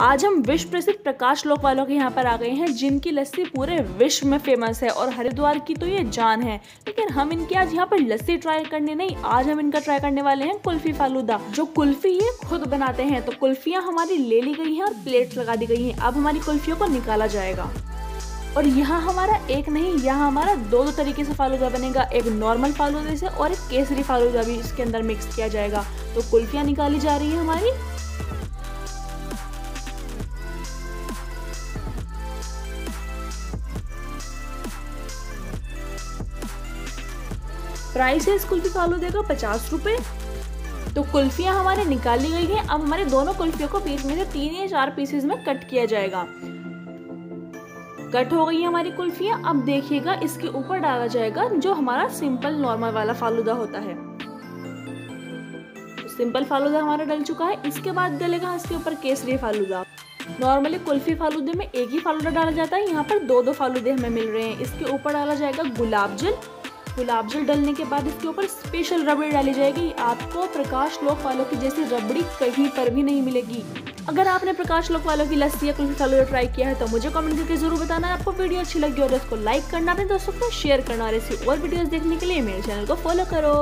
आज हम विश्व प्रसिद्ध प्रकाश लोक वालों के यहाँ पर आ गए हैं, जिनकी लस्सी पूरे विश्व में फ़ेमस है और हरिद्वार की तो ये जान है। लेकिन हम इनके आज यहाँ पर लस्सी ट्राई करने नहीं, आज हम इनका ट्राई करने वाले हैं कुल्फी फालूदा, जो कुल्फी ये खुद बनाते हैं। तो कुल्फियाँ हमारी ले ली गई हैं और प्लेट लगा दी गई हैं। अब हमारी कुल्फियों को निकाला जाएगा। और यहाँ हमारा एक नहीं, यहाँ हमारा दो दो तरीके से फालूदा बनेगा। एक नॉर्मल फालूदे से और एक केसरी फालूदा भी इसके अंदर मिक्स किया जाएगा। तो कुल्फियाँ निकाली जा रही है हमारी। प्राइस है इस कुल्फी का पचास रुपये तो कुल्फियाँ हमारे निकाली गई हैं। अब हमारे दोनों कुल्फियों को पीस में से तीन या चार पीसेस में कट किया जाएगा। कट हो गई हमारी कुल्फियाँ। अब देखिएगा, इसके ऊपर डाला जाएगा जो हमारा सिंपल नॉर्मल वाला फालूदा होता है। सिंपल फालूदा हमारा डल चुका है। इसके बाद डलेगा इसके ऊपर केसरी फालूदा। नॉर्मली कुल्फी फालूदे में एक ही फालूदा डाला जाता है। यहाँ पर दो दो फालूदे हमें मिल रहे हैं। इसके ऊपर डाला जाएगा गुलाब जल। गुलाब जल डालने के बाद इसके ऊपर स्पेशल रबड़ी डाली जाएगी। आपको प्रकाश लोक वालों की जैसी रबड़ी कहीं पर भी नहीं मिलेगी। अगर आपने प्रकाश लोक वालों की लस्सी या कुल्फी फालूदा ट्राई किया है तो मुझे कमेंट करके ज़रूर बताना। आपको वीडियो अच्छी लगी और इसको लाइक करना, अपने दोस्तों को शेयर करना और ऐसी और वीडियोस देखने के लिए मेरे चैनल को फॉलो करो।